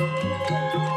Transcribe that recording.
Música